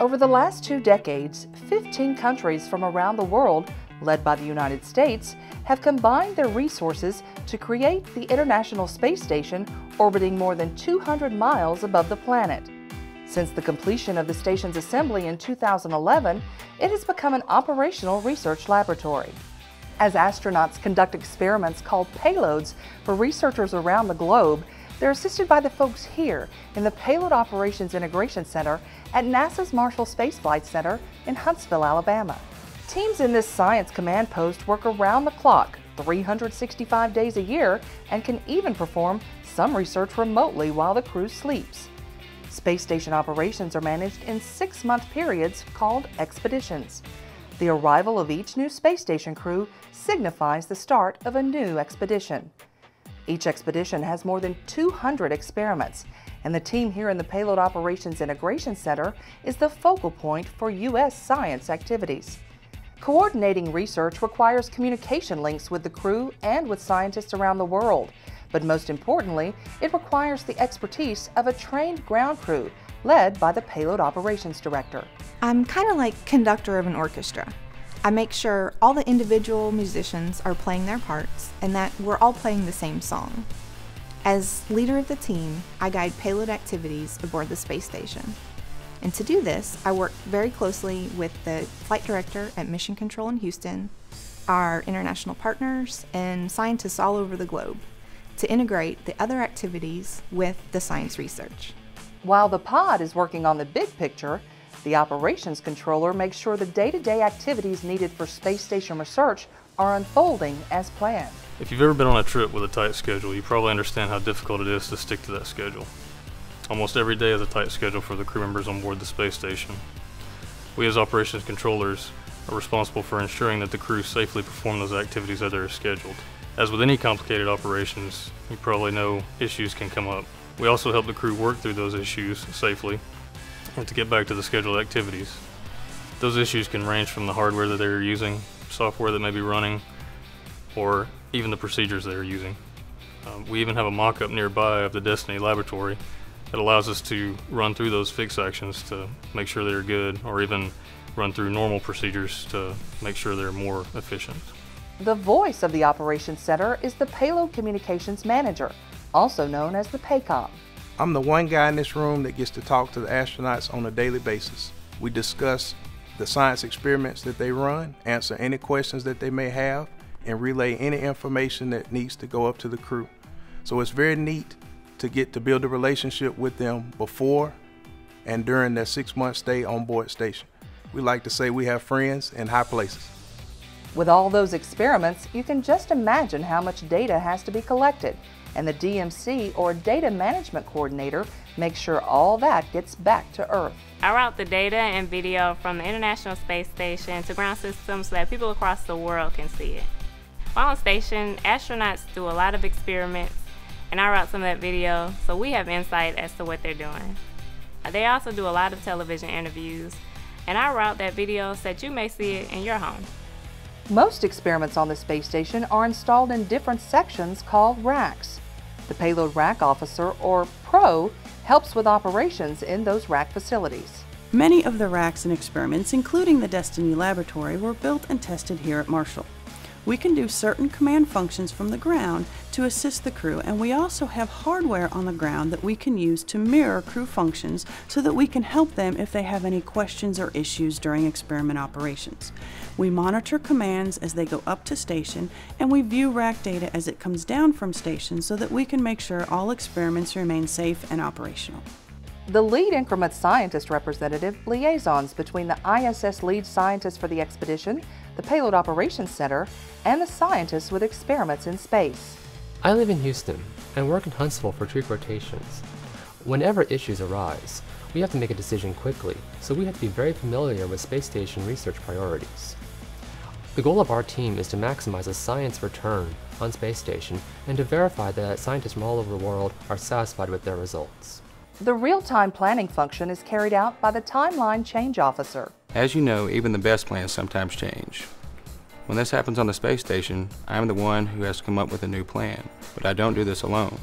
Over the last two decades, 15 countries from around the world, led by the United States, have combined their resources to create the International Space Station orbiting more than 200 miles above the planet. Since the completion of the station's assembly in 2011, it has become an operational research laboratory. As astronauts conduct experiments called payloads for researchers around the globe, they're assisted by the folks here in the Payload Operations Integration Center at NASA's Marshall Space Flight Center in Huntsville, Alabama. Teams in this science command post work around the clock, 365 days a year, and can even perform some research remotely while the crew sleeps. Space station operations are managed in six month periods called expeditions. The arrival of each new space station crew signifies the start of a new expedition. Each expedition has more than 200 experiments, and the team here in the Payload Operations Integration Center is the focal point for U.S. science activities. Coordinating research requires communication links with the crew and with scientists around the world, but most importantly, it requires the expertise of a trained ground crew led by the Payload Operations Director. I'm kind of like conductor of an orchestra. I make sure all the individual musicians are playing their parts and that we're all playing the same song. As leader of the team, I guide payload activities aboard the space station. And to do this, I work very closely with the flight director at Mission Control in Houston, our international partners, and scientists all over the globe to integrate the other activities with the science research. While the pod is working on the big picture, the operations controller makes sure the day-to-day activities needed for space station research are unfolding as planned. If you've ever been on a trip with a tight schedule, you probably understand how difficult it is to stick to that schedule. Almost every day is a tight schedule for the crew members on board the space station. We as operations controllers are responsible for ensuring that the crew safely perform those activities that they are scheduled. As with any complicated operations, you probably know issues can come up. We also help the crew work through those issues safely and to get back to the scheduled activities. Those issues can range from the hardware that they're using, software that may be running, or even the procedures they're using. Um, we even have a mock-up nearby of the Destiny laboratory that allows us to run through those fix actions to make sure they're good, or even run through normal procedures to make sure they're more efficient. The voice of the Operations Center is the Payload Communications Manager, also known as the PAYCOM. I'm the one guy in this room that gets to talk to the astronauts on a daily basis. We discuss the science experiments that they run, answer any questions that they may have, and relay any information that needs to go up to the crew. So it's very neat to get to build a relationship with them before and during their six month stay on board station. We like to say we have friends in high places. With all those experiments, you can just imagine how much data has to be collected, and the DMC or Data Management Coordinator makes sure all that gets back to Earth. I route the data and video from the International Space Station to ground systems so that people across the world can see it. While on station, astronauts do a lot of experiments, and I route some of that video so we have insight as to what they're doing. Uh, they also do a lot of television interviews, and I route that video so that you may see it in your home. Most experiments on the space station are installed in different sections called racks. The Payload Rack Officer, or PRO, helps with operations in those rack facilities. Many of the racks and experiments, including the Destiny Laboratory, were built and tested here at Marshall. We can do certain command functions from the ground to assist the crew, and we also have hardware on the ground that we can use to mirror crew functions so that we can help them if they have any questions or issues during experiment operations. We monitor commands as they go up to station, and we view rack data as it comes down from station so that we can make sure all experiments remain safe and operational. The lead increment scientist representative liaisons between the ISS lead scientist for the expedition, the Payload Operations Center, and the scientists with experiments in space. I live in Houston and work in Huntsville for tree rotations. Whenever issues arise, we have to make a decision quickly, so we have to be very familiar with space station research priorities. The goal of our team is to maximize a science return on space station and to verify that scientists from all over the world are satisfied with their results. The real-time planning function is carried out by the Timeline Change Officer. As you know, even the best plans sometimes change. When this happens on the space station, I am the one who has to come up with a new plan, but I don't do this alone.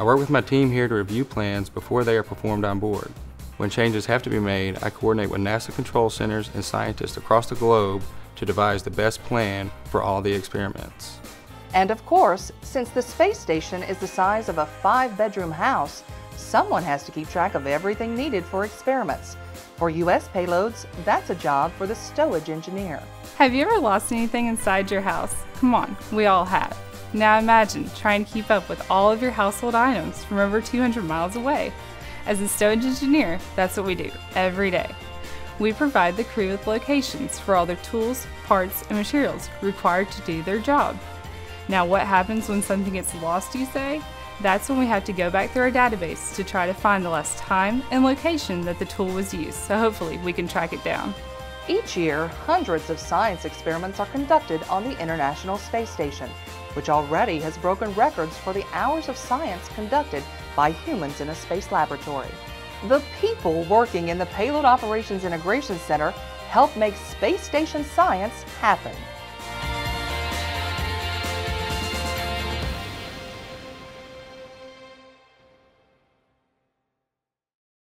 I work with my team here to review plans before they are performed on board. When changes have to be made, I coordinate with NASA control centers and scientists across the globe to devise the best plan for all the experiments. And of course, since the space station is the size of a five bedroom house, someone has to keep track of everything needed for experiments. For U.S. payloads, that's a job for the stowage engineer. Have you ever lost anything inside your house? Come on, we all have. Now imagine trying to keep up with all of your household items from over 200 miles away. As a stowage engineer, that's what we do every day. We provide the crew with locations for all their tools, parts, and materials required to do their job. Now, what happens when something gets lost, you say? That's when we have to go back through our database to try to find the last time and location that the tool was used, so hopefully we can track it down. Each year, hundreds of science experiments are conducted on the International Space Station, which already has broken records for the hours of science conducted by humans in a space laboratory. The people working in the Payload Operations Integration Center help make space station science happen.